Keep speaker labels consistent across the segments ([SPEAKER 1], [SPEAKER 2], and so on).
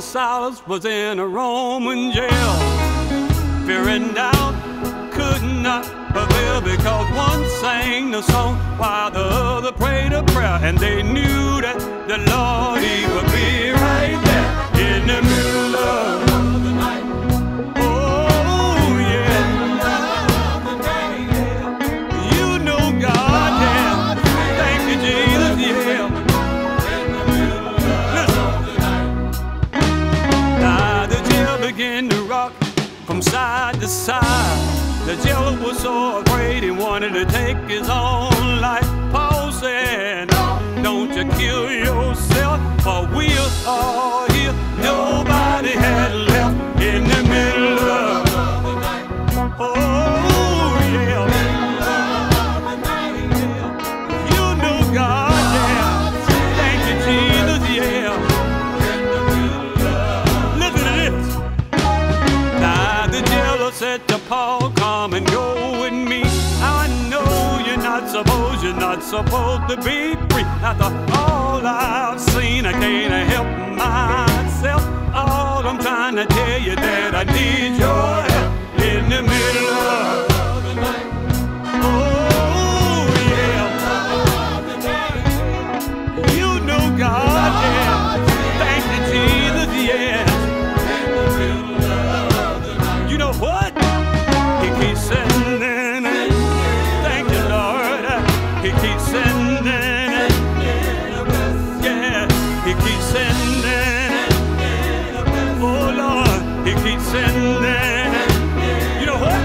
[SPEAKER 1] Silas was in a Roman jail. Fear and doubt could not prevail because one sang the song while the other prayed a prayer, and they knew that the Lord from side to side. The jailer was so afraid he wanted to take his own life. Paul said, Don't you kill yourself, for we're all said to Paul, Come and go with me. I know you're not supposed, you're not supposed to be free. After all I've seen, I can't help myself. All I'm trying to tell you that I need your help in the middle of keeps sending. You know what?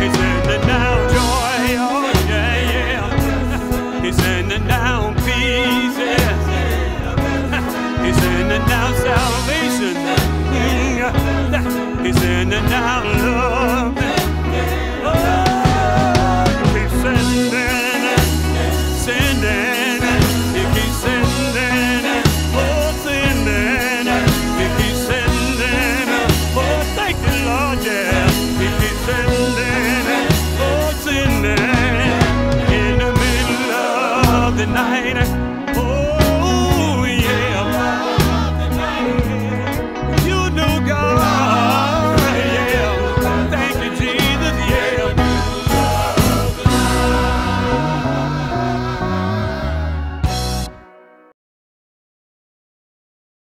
[SPEAKER 1] He's sending down joy. Oh, yeah, yeah. He's sending down peace. Yeah. He's sending down salvation. Mm. He's sending down love. Tonight.